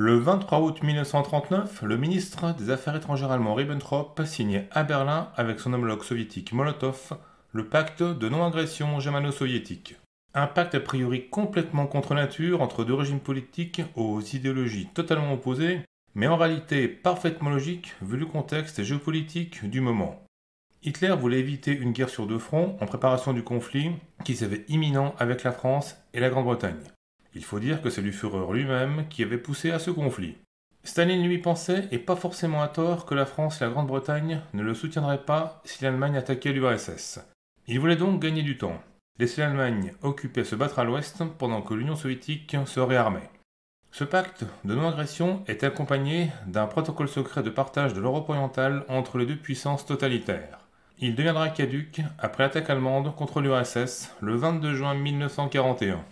Le 23 août 1939, le ministre des Affaires étrangères allemand Ribbentrop signait à Berlin avec son homologue soviétique Molotov le pacte de non-agression germano-soviétique. Un pacte a priori complètement contre nature entre deux régimes politiques aux idéologies totalement opposées, mais en réalité parfaitement logique vu le contexte géopolitique du moment. Hitler voulait éviter une guerre sur deux fronts en préparation du conflit qui s'avait imminent avec la France et la Grande-Bretagne. Il faut dire que c'est le Führer lui-même qui avait poussé à ce conflit. Staline lui pensait, et pas forcément à tort, que la France et la Grande-Bretagne ne le soutiendraient pas si l'Allemagne attaquait l'URSS. Il voulait donc gagner du temps, laisser l'Allemagne occupée se battre à l'ouest pendant que l'Union soviétique se réarmait. Ce pacte de non-agression est accompagné d'un protocole secret de partage de l'Europe orientale entre les deux puissances totalitaires. Il deviendra caduque après l'attaque allemande contre l'URSS le 22 juin 1941.